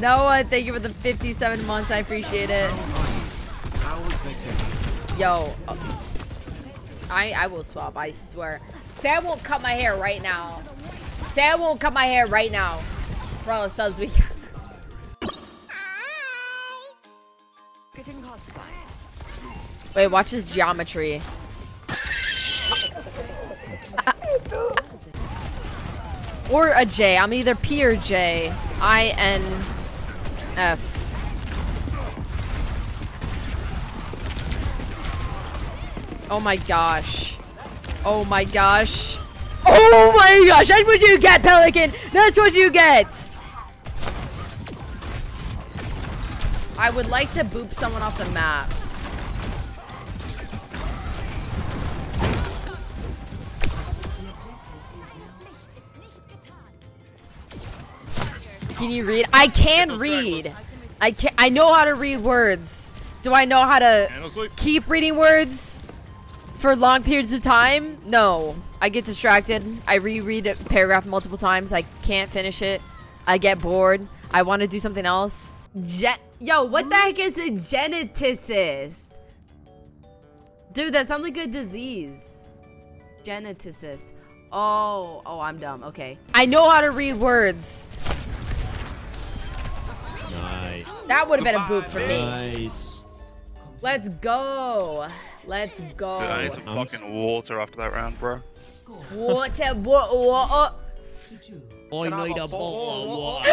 Noah, thank you for the 57 months. I appreciate it. Yo. uh, I, I will swap, I swear. Sam won't cut my hair right now. Sam won't cut my hair right now. For all the subs we Wait, watch this geometry. or a J. I'm either P or J. I N F. Oh my gosh. Oh my gosh. Oh my gosh, that's what you get, Pelican! That's what you get! I would like to boop someone off the map. Can you read? I can read. I can I know how to read words. Do I know how to keep reading words for long periods of time? No. I get distracted. I reread a paragraph multiple times. I can't finish it. I get bored. I want to do something else. Gen Yo, what the heck is a geneticist? Dude, that sounds like a disease. Geneticist. Oh, oh, I'm dumb. Okay. I know how to read words. That would have been a boop for me. Nice. Let's go. Let's go. Dude, I need some fucking water after that round, bro. Water, water, water. I need a bottle of water.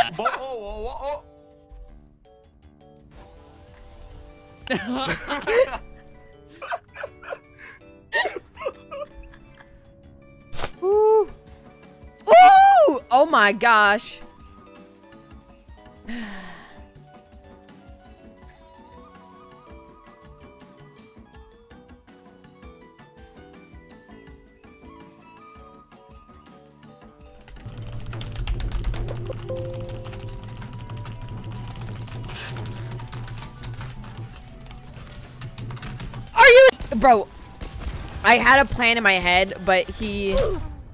Ooh. Ooh! Oh my gosh. Bro, I had a plan in my head, but he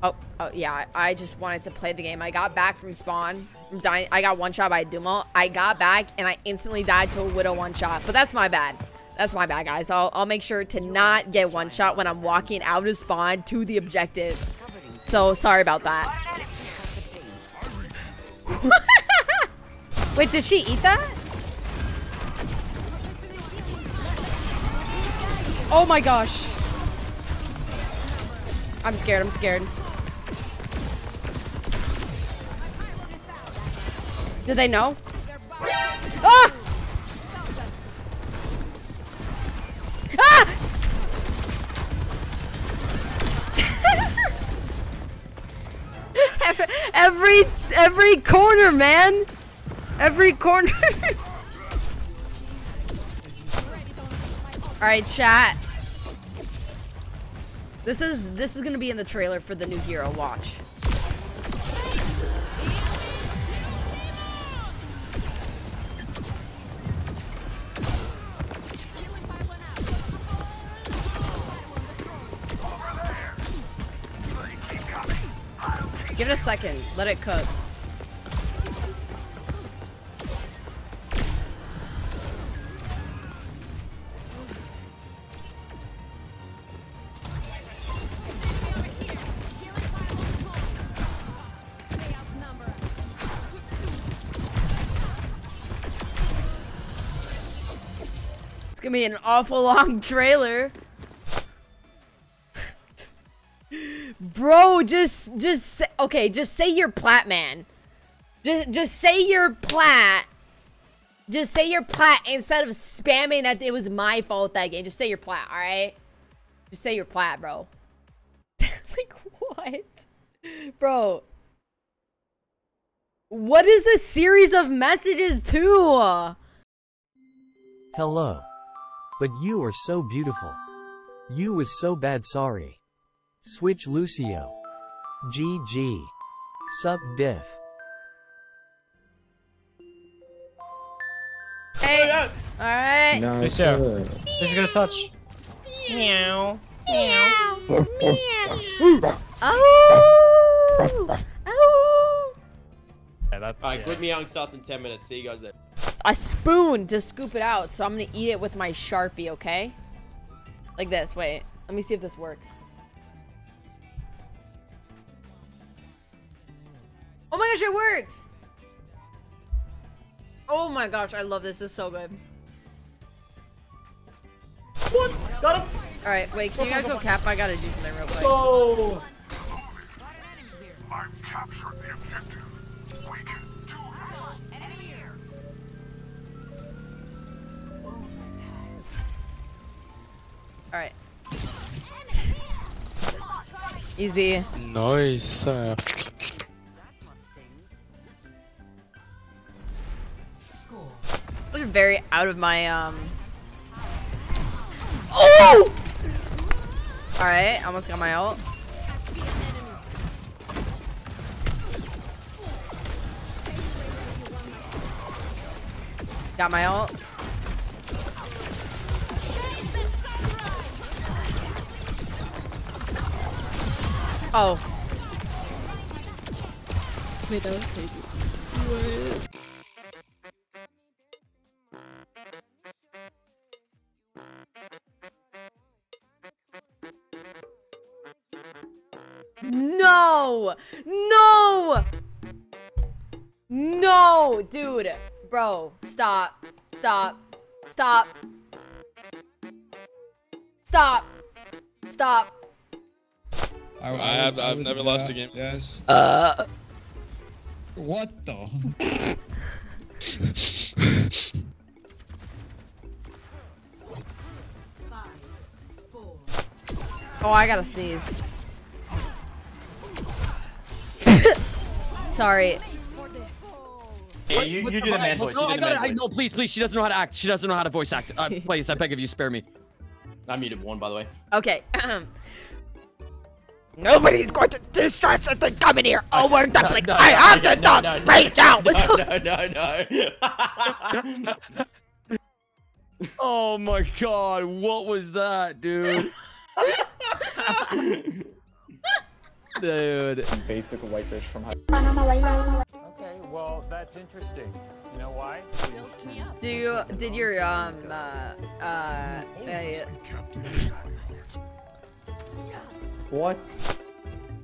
Oh, oh yeah, I just wanted to play the game. I got back from spawn. From dying, I got one shot by Dumo. I got back and I instantly died to a Widow one shot. But that's my bad. That's my bad, guys. I'll, I'll make sure to not get one shot when I'm walking out of spawn to the objective. So, sorry about that. Wait, did she eat that? Oh my gosh. I'm scared, I'm scared. Do they know? Ah! Ah! every, every every corner, man. Every corner. All right, chat. This is this is gonna be in the trailer for the new hero. Watch. Give it a second. Let it cook. Gonna be an awful long trailer. Bro, just just say, okay, just say you're plat man. Just just say you're plat. Just say you're plat instead of spamming that it was my fault that game. Just say you're plat, all right? Just say you're plat, bro. like what? Bro. What is this series of messages to? Hello. But you are so beautiful. You was so bad sorry. Switch Lucio. GG. Sup diff. Hey. All right. No, Hey, Sarah. This is gonna touch. Meow. Meow. Meow. Oh. Oh. Yeah, that. Alright, yeah. Good Meowing starts in 10 minutes. See you guys there. A spoon to scoop it out, so I'm gonna eat it with my Sharpie, okay? Like this, wait. Let me see if this works. Oh my gosh, it worked! Oh my gosh, I love this. This is so good. What? Got him. Alright, wait, can you guys go cap? I gotta do something real quick. Oh. I've captured the objective. We can Alright. Easy. Nice. Uh, I was very out of my, um... Oh! Alright, almost got my ult. Got my ult. Oh. Wait, that was crazy. No! No! No! Dude. Bro, stop. Stop. Stop. Stop. Stop. I, I have- would- I've would- never lost a game. Yes. What the? Oh, I gotta sneeze. Sorry. Hey, you, you do the man voice. No, I got it. man I, no, please, please. She doesn't know how to act. She doesn't know how to voice act. Uh, please, I beg of you, spare me. I muted one, by the way. Okay. Nobody's going to distress if they come in here. Oh, we're dumpling. No, I have no, to no, dump no, no, right now. No, no, no, no. Oh my god, what was that, dude? dude. basic whitefish from high. Okay, well, that's interesting. You know why? Do you did your um uh uh, uh What?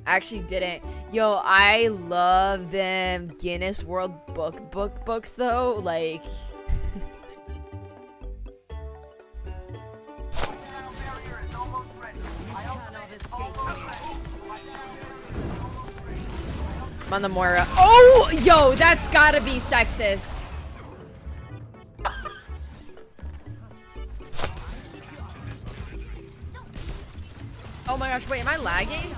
actually didn't. Yo, I love them Guinness World Book book books though. Like I'm on the Moira. Oh, yo, that's gotta be sexist. Oh my gosh, wait, am I lagging?